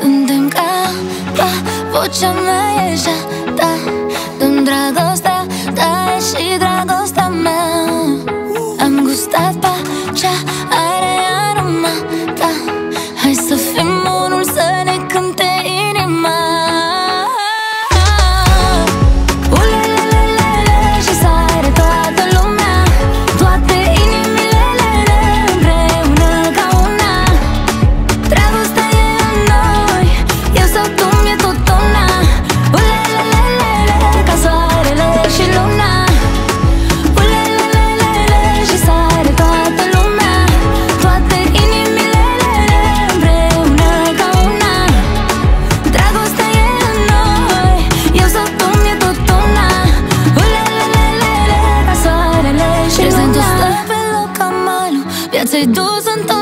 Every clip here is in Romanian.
Suntem ca pa, vocea mea e așa, da Dăm dragostea, ta e și dragostea mea. Am gustat pa, de tus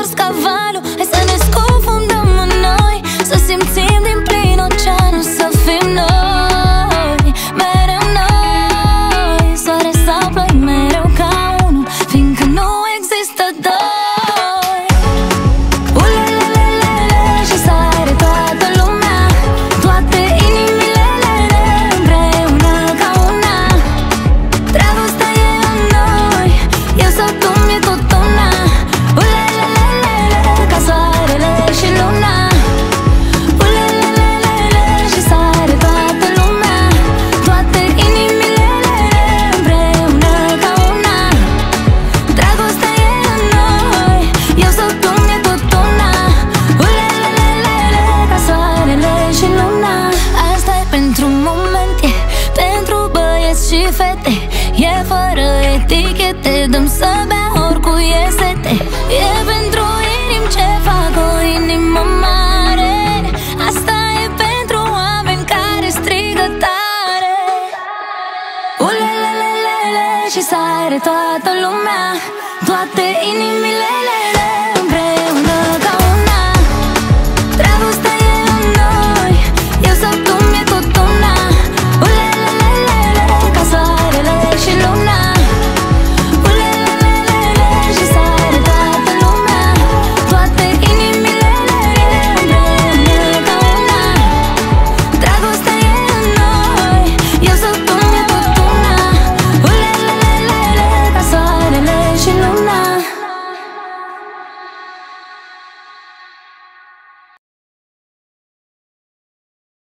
fete. E fără etichete Dăm să bea oricui e sete. E pentru inim ce fac o inimă mare. Asta e pentru oameni care strigă tare. Ulelelelele și sare toată lumea. Toate inimilele